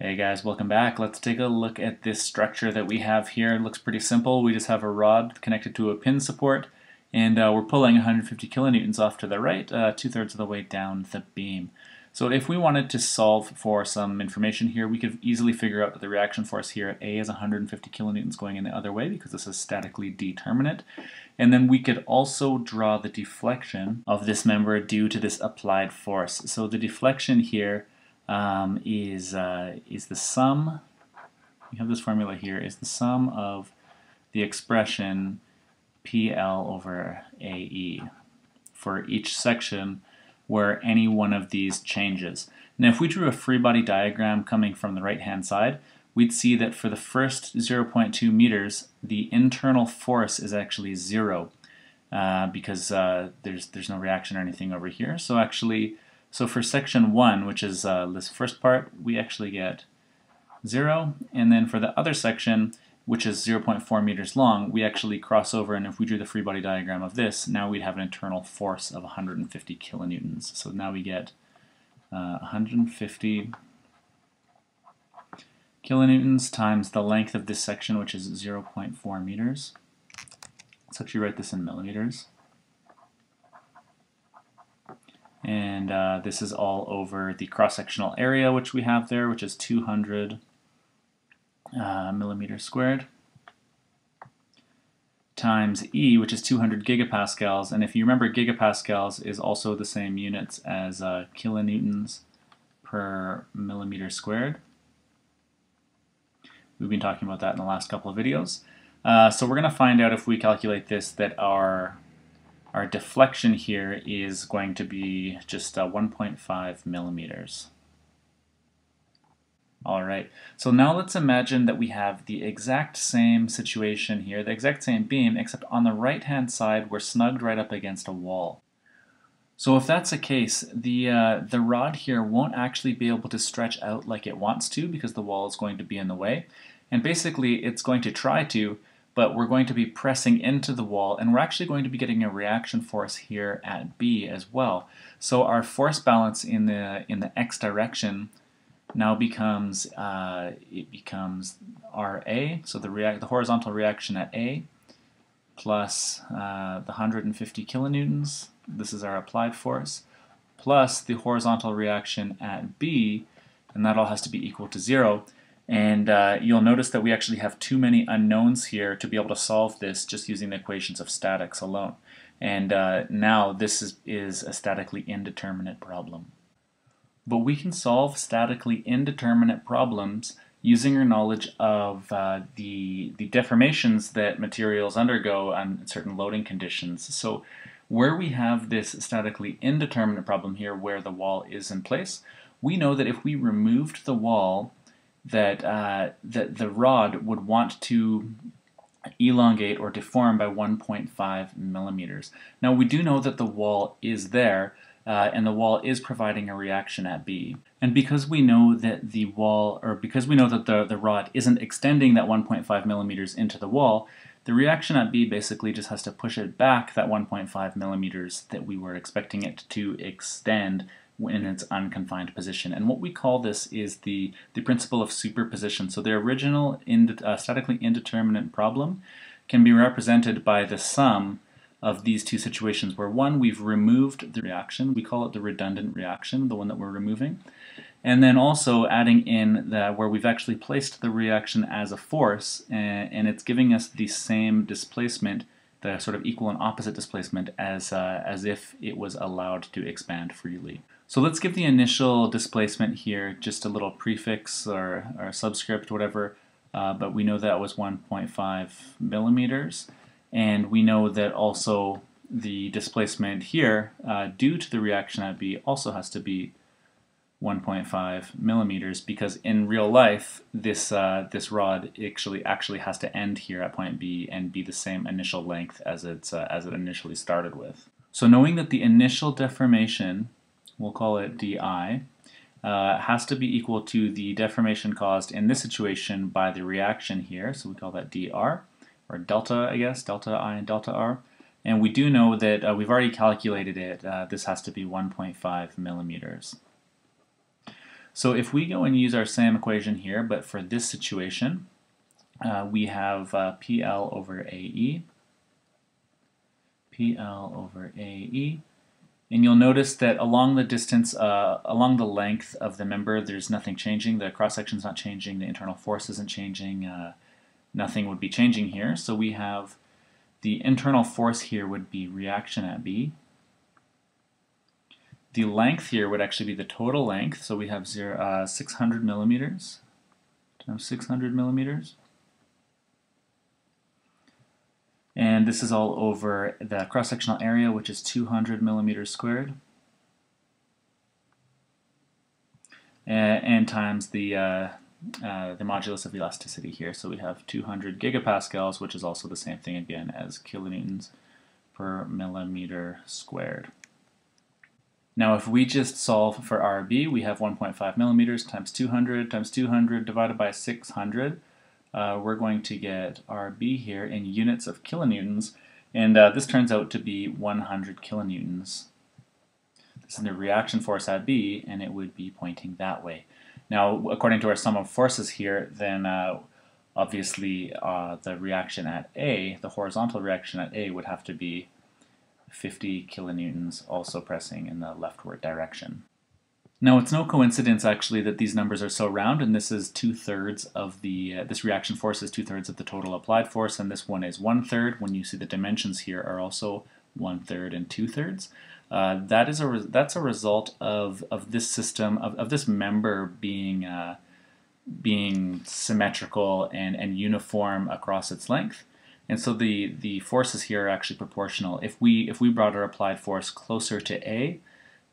Hey guys, welcome back. Let's take a look at this structure that we have here. It looks pretty simple. We just have a rod connected to a pin support and uh, we're pulling 150 kilonewtons off to the right, uh, two-thirds of the way down the beam. So if we wanted to solve for some information here, we could easily figure out that the reaction force here at A is 150 kilonewtons going in the other way because this is statically determinate. And then we could also draw the deflection of this member due to this applied force. So the deflection here um, is uh, is the sum, we have this formula here, is the sum of the expression PL over AE for each section where any one of these changes. Now if we drew a free body diagram coming from the right hand side, we'd see that for the first 0.2 meters, the internal force is actually zero uh, because uh, there's there's no reaction or anything over here. So actually so for section 1, which is uh, this first part, we actually get 0. And then for the other section, which is 0.4 meters long, we actually cross over, and if we drew the free body diagram of this, now we'd have an internal force of 150 kilonewtons. So now we get uh, 150 kilonewtons times the length of this section, which is 0.4 meters. Let's actually write this in millimeters. And uh, this is all over the cross-sectional area which we have there, which is 200 uh, millimeters squared times E, which is 200 gigapascals. And if you remember, gigapascals is also the same units as uh, kilonewtons per millimeter squared. We've been talking about that in the last couple of videos. Uh, so we're going to find out if we calculate this that our our deflection here is going to be just uh, 1.5 millimeters. Alright, so now let's imagine that we have the exact same situation here, the exact same beam, except on the right hand side we're snugged right up against a wall. So if that's the case, the, uh, the rod here won't actually be able to stretch out like it wants to because the wall is going to be in the way. And basically it's going to try to, but we're going to be pressing into the wall and we're actually going to be getting a reaction force here at B as well. So our force balance in the in the x direction now becomes uh, it becomes RA, so the react the horizontal reaction at A plus uh, the 150 kilonewtons, this is our applied force, plus the horizontal reaction at B, and that all has to be equal to zero. And uh, you'll notice that we actually have too many unknowns here to be able to solve this just using the equations of statics alone. And uh, now this is, is a statically indeterminate problem. But we can solve statically indeterminate problems using our knowledge of uh, the, the deformations that materials undergo on certain loading conditions. So where we have this statically indeterminate problem here where the wall is in place, we know that if we removed the wall that uh, that the rod would want to elongate or deform by 1.5 millimeters. Now we do know that the wall is there uh, and the wall is providing a reaction at B. And because we know that the wall, or because we know that the, the rod isn't extending that 1.5 millimeters into the wall, the reaction at B basically just has to push it back that 1.5 millimeters that we were expecting it to extend in its unconfined position. And what we call this is the, the principle of superposition. So the original ind uh, statically indeterminate problem can be represented by the sum of these two situations where one, we've removed the reaction, we call it the redundant reaction, the one that we're removing, and then also adding in the, where we've actually placed the reaction as a force and, and it's giving us the same displacement the sort of equal and opposite displacement as, uh, as if it was allowed to expand freely. So let's give the initial displacement here just a little prefix or, or subscript, whatever, uh, but we know that was 1.5 millimeters, and we know that also the displacement here, uh, due to the reaction at B, also has to be 1.5 millimeters because in real life this uh, this rod actually actually has to end here at point B and be the same initial length as it's uh, as it initially started with. So knowing that the initial deformation we'll call it di, uh, has to be equal to the deformation caused in this situation by the reaction here, so we call that dr, or delta, I guess, delta i and delta r. And we do know that uh, we've already calculated it. Uh, this has to be 1.5 millimeters. So if we go and use our same equation here, but for this situation, uh, we have uh, PL over AE, PL over AE, and you'll notice that along the distance, uh, along the length of the member, there's nothing changing. The cross-section is not changing. The internal force isn't changing. Uh, nothing would be changing here. So we have the internal force here would be reaction at B. The length here would actually be the total length. So we have zero, uh, 600 millimeters times 600 millimeters. And this is all over the cross-sectional area, which is 200 millimeters squared. And, times the, uh, uh, the modulus of elasticity here. So we have 200 gigapascals, which is also the same thing again as kilonewtons per millimeter squared. Now if we just solve for RB, we have 1.5 millimeters times 200 times 200 divided by 600 uh, we're going to get RB here in units of kilonewtons, and uh, this turns out to be 100 kilonewtons. This is the reaction force at B, and it would be pointing that way. Now, according to our sum of forces here, then uh, obviously uh, the reaction at A, the horizontal reaction at A, would have to be 50 kilonewtons, also pressing in the leftward direction. Now it's no coincidence actually that these numbers are so round and this is two-thirds of the, uh, this reaction force is two-thirds of the total applied force and this one is one-third. When you see the dimensions here are also one-third and two-thirds. Uh, that is a that's a result of, of this system, of, of this member being uh, being symmetrical and, and uniform across its length. And so the, the forces here are actually proportional. If we if we brought our applied force closer to A,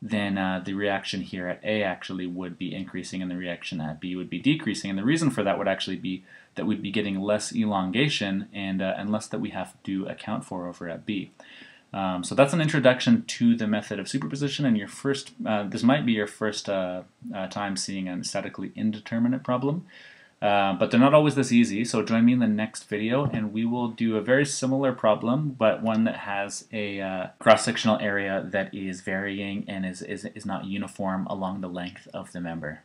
then uh, the reaction here at A actually would be increasing and the reaction at B would be decreasing. And the reason for that would actually be that we'd be getting less elongation and, uh, and less that we have to account for over at B. Um, so that's an introduction to the method of superposition and your first, uh, this might be your first uh, uh, time seeing an statically indeterminate problem. Uh, but they're not always this easy, so join me in the next video and we will do a very similar problem, but one that has a uh, cross-sectional area that is varying and is, is, is not uniform along the length of the member.